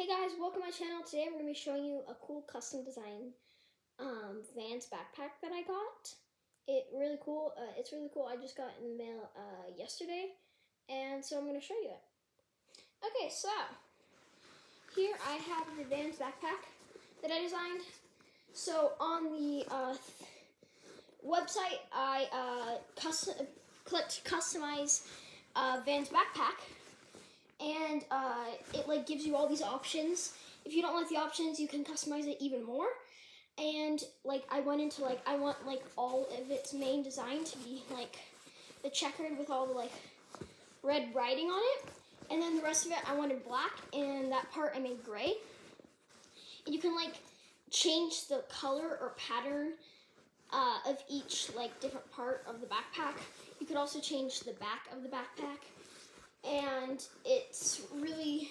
Hey guys, welcome to my channel. Today I'm going to be showing you a cool custom design um, Vans backpack that I got. It really cool. Uh, it's really cool. I just got in the mail uh, yesterday, and so I'm going to show you it. Okay, so here I have the Vans backpack that I designed. So on the uh, website, I uh, custom clicked customize uh, Vans backpack and uh, it like gives you all these options. If you don't like the options, you can customize it even more. And like I went into like I want like all of its main design to be like the checkered with all the like red writing on it. And then the rest of it I wanted black and that part I made gray. And you can like change the color or pattern uh, of each like different part of the backpack. You could also change the back of the backpack and it's really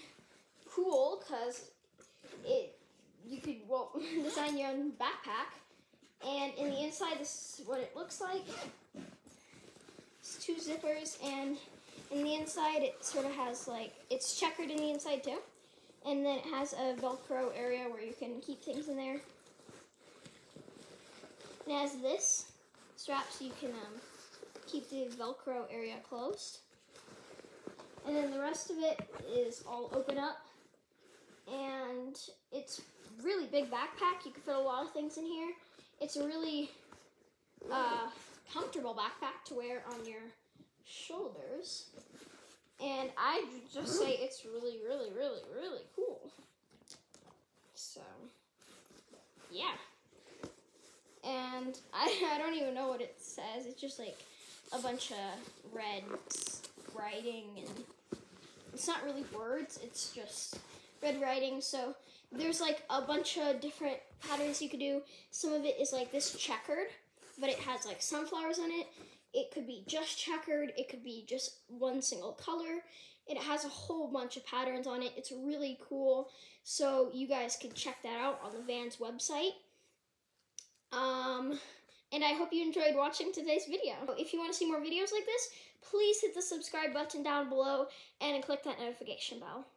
cool because it you could well design your own backpack. And in the inside this is what it looks like. It's two zippers and in the inside it sort of has like it's checkered in the inside too. And then it has a velcro area where you can keep things in there. It has this strap so you can um, keep the velcro area closed. And then the rest of it is all open up. And it's really big backpack. You can fit a lot of things in here. It's a really uh, comfortable backpack to wear on your shoulders. And I just say it's really, really, really, really cool. So, yeah. And I, I don't even know what it says. It's just like a bunch of red writing and it's not really words, it's just red writing. So there's like a bunch of different patterns you could do. Some of it is like this checkered, but it has like sunflowers on it. It could be just checkered, it could be just one single color. It has a whole bunch of patterns on it. It's really cool. So you guys can check that out on the Vans website. Um, and I hope you enjoyed watching today's video. If you want to see more videos like this, please hit the subscribe button down below and click that notification bell.